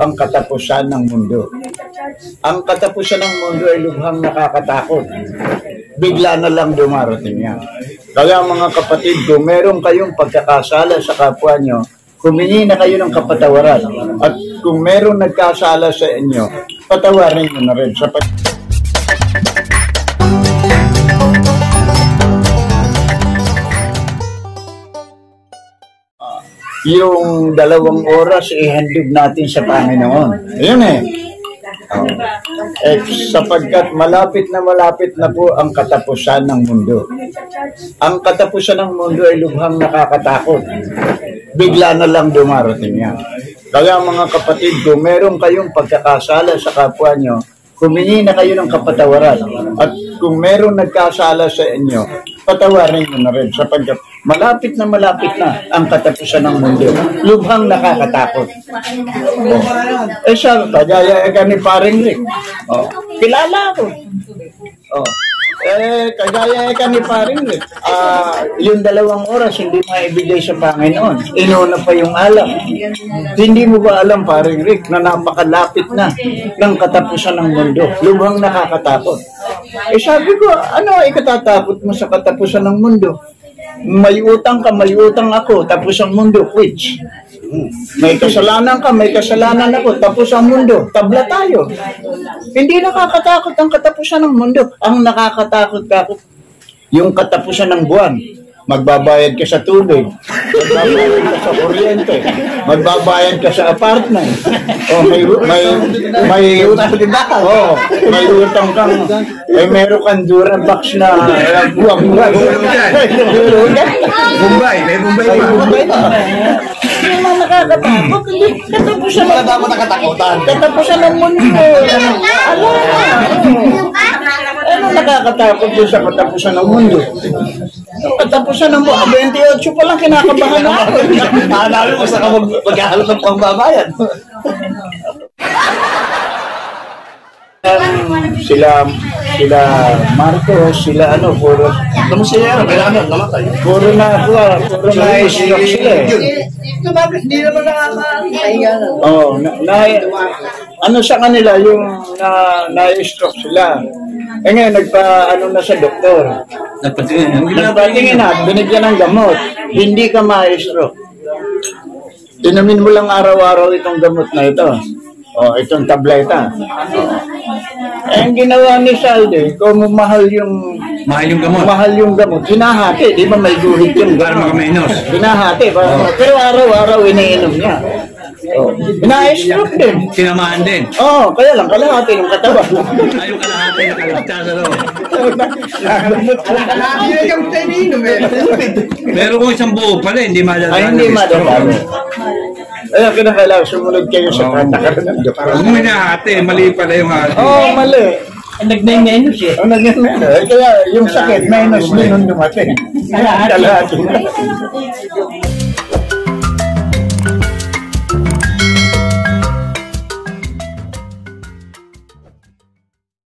ang katapusan ng mundo. Ang katapusan ng mundo ay lubhang nakakatakot. Bigla na lang dumarating yan. Kaya mga kapatid, kung meron kayong pagkakasala sa kapwa nyo, humingi na kayo ng kapatawaran. At kung meron nagkasala sa inyo, patawarin nyo na rin. Sapat yung dalawang oras ihandog natin sa Panginoon. Ayun eh. Oh. Eh, sapagkat malapit na malapit na po ang katapusan ng mundo. Ang katapusan ng mundo ay lubhang nakakatakot. Bigla na lang dumarating yan. Kaya mga kapatid, kung meron kayong pagkakasala sa kapwa nyo, humingi na kayo ng kapatawaran. At kung meron nagkasala sa inyo, patawarin nyo na rin sapagkat malapit na malapit na ang katapusan ng mundo. Lubhang nakakatakot. Oh. Eh siya, kagaya ka ni Paring Rick. Oh. Kilala ko. Oh. Eh, kagaya ka ni Paring Rick. Ah, yung dalawang oras hindi maibigay sa Panginoon. Inuna pa yung alam. Hindi mo ba alam, Paring Rick, na napakalapit na ng katapusan ng mundo? Lubhang nakakatakot. Eh sabi ko, ano ay katatakot mo sa katapusan ng mundo? May utang ka, may utang ako, tapos ang mundo, which? May kasalanan ka, may kasalanan ako, tapos ang mundo, tabla tayo. Hindi nakakatakot ang katapusan ng mundo. Ang nakakatakot ka, yung katapusan ng buwan. Magbabayad ka sa tubig, magbabayad ka sa kuryente, magbabayad ka sa apartment. Oh, may may may utang Oh, may utang kang may meron kang Durabox na uh, buwang-buwang. Bombay, may Bombay pa. Nakakatakot. Hindi. Katapusan ng Wala dapat nakatakutan. Katapusan ng mundo. Ala. Ano nakakatakot doon sa katapusan ng mundo? Katapusan ng mundo. 28 pa lang kinakabahan na ako. Hanapin mo sa ka mag- maghahalap ng pangbabayan. sila sila Marcos, sila ano, puro Ano siya? Kailangan na namatay. puro na ako, ah, puro na stroke sila eh. Ito bakit hindi naman nakakahiya na. Oh, na, na, ano sa kanila yung na na-stroke sila. Eh ngayon nagpa ano na sa doktor. Nagpatingin. Nagpatingin na, binigyan ng gamot. Hindi ka ma-stroke. Inumin mo lang araw-araw itong gamot na ito. Oh, itong tableta. Oh. Eh, ang ginawa ni Salde, kung mahal yung Mahal yung gamot. mahal yung gamot, hinahati, di ba may guhit yung Para gamot? makamenos. Hinahati, para, pero araw-araw iniinom niya. Oh. Ina-stroke din. Sinamahan din. Oo, oh, kaya lang kalahati ng katawan. Ayaw ka lahat ay nakalagtas sa loob. Pero kung isang buo pala, hindi. Ay, hindi madadala. Kaya kinakailangan sumunod kayo sa patakaran ng doktor. Kung hinahati, mali pala yung hati. Oo, oh, mali. Nag-menos eh. Ang nagyan menos. Eh, kaya yung sakit, menos din nung dumating. Kalahati.